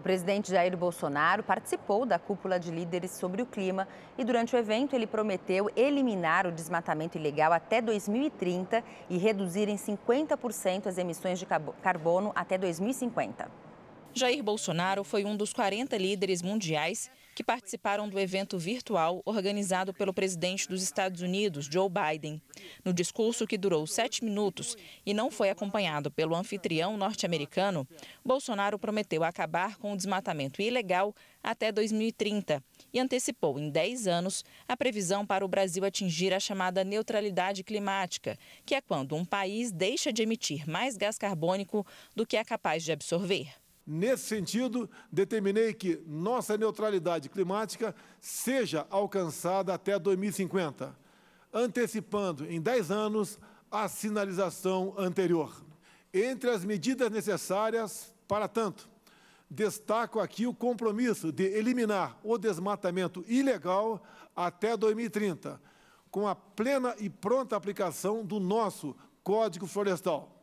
O presidente Jair Bolsonaro participou da cúpula de líderes sobre o clima e, durante o evento, ele prometeu eliminar o desmatamento ilegal até 2030 e reduzir em 50% as emissões de carbono até 2050. Jair Bolsonaro foi um dos 40 líderes mundiais que participaram do evento virtual organizado pelo presidente dos Estados Unidos, Joe Biden. No discurso que durou sete minutos e não foi acompanhado pelo anfitrião norte-americano, Bolsonaro prometeu acabar com o desmatamento ilegal até 2030 e antecipou em 10 anos a previsão para o Brasil atingir a chamada neutralidade climática, que é quando um país deixa de emitir mais gás carbônico do que é capaz de absorver. Nesse sentido, determinei que nossa neutralidade climática seja alcançada até 2050, antecipando em 10 anos a sinalização anterior. Entre as medidas necessárias para tanto, destaco aqui o compromisso de eliminar o desmatamento ilegal até 2030, com a plena e pronta aplicação do nosso Código Florestal.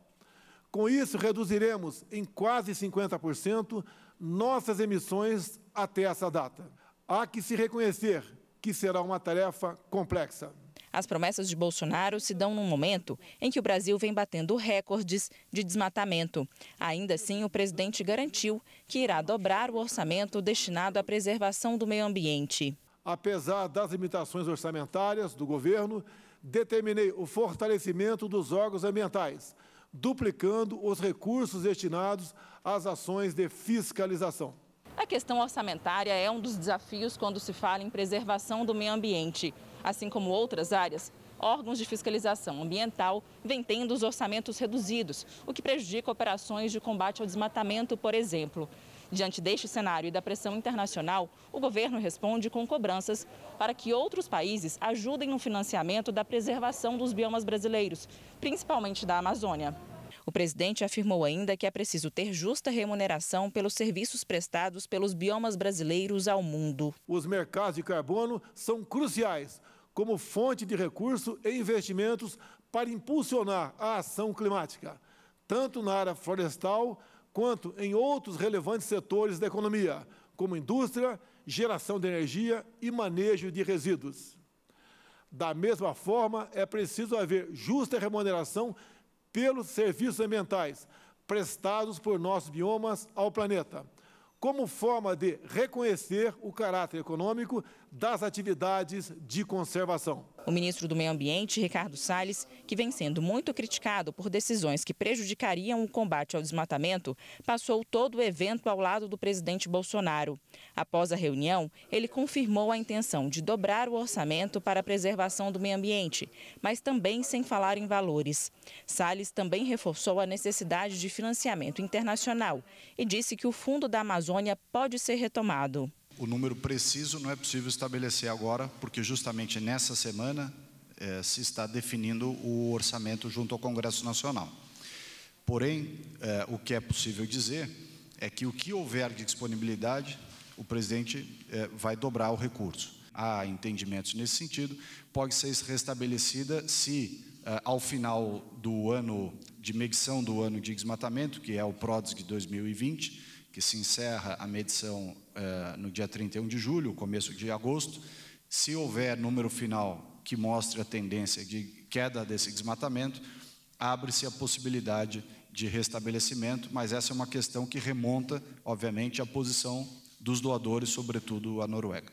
Com isso, reduziremos em quase 50% nossas emissões até essa data. Há que se reconhecer que será uma tarefa complexa. As promessas de Bolsonaro se dão num momento em que o Brasil vem batendo recordes de desmatamento. Ainda assim, o presidente garantiu que irá dobrar o orçamento destinado à preservação do meio ambiente. Apesar das limitações orçamentárias do governo, determinei o fortalecimento dos órgãos ambientais duplicando os recursos destinados às ações de fiscalização. A questão orçamentária é um dos desafios quando se fala em preservação do meio ambiente. Assim como outras áreas, órgãos de fiscalização ambiental vêm tendo os orçamentos reduzidos, o que prejudica operações de combate ao desmatamento, por exemplo. Diante deste cenário e da pressão internacional, o governo responde com cobranças para que outros países ajudem no financiamento da preservação dos biomas brasileiros, principalmente da Amazônia. O presidente afirmou ainda que é preciso ter justa remuneração pelos serviços prestados pelos biomas brasileiros ao mundo. Os mercados de carbono são cruciais como fonte de recurso e investimentos para impulsionar a ação climática, tanto na área florestal quanto em outros relevantes setores da economia, como indústria, geração de energia e manejo de resíduos. Da mesma forma, é preciso haver justa remuneração pelos serviços ambientais prestados por nossos biomas ao planeta, como forma de reconhecer o caráter econômico das atividades de conservação. O ministro do Meio Ambiente, Ricardo Salles, que vem sendo muito criticado por decisões que prejudicariam o combate ao desmatamento, passou todo o evento ao lado do presidente Bolsonaro. Após a reunião, ele confirmou a intenção de dobrar o orçamento para a preservação do meio ambiente, mas também sem falar em valores. Salles também reforçou a necessidade de financiamento internacional e disse que o Fundo da Amazônia pode ser retomado. O número preciso não é possível estabelecer agora, porque justamente nessa semana eh, se está definindo o orçamento junto ao Congresso Nacional. Porém, eh, o que é possível dizer é que o que houver de disponibilidade, o presidente eh, vai dobrar o recurso. Há entendimentos nesse sentido, pode ser restabelecida se, ao final do ano de medição do ano de desmatamento, que é o PRODESG 2020, que se encerra a medição uh, no dia 31 de julho, começo de agosto. Se houver número final que mostre a tendência de queda desse desmatamento, abre-se a possibilidade de restabelecimento, mas essa é uma questão que remonta, obviamente, à posição dos doadores, sobretudo a Noruega.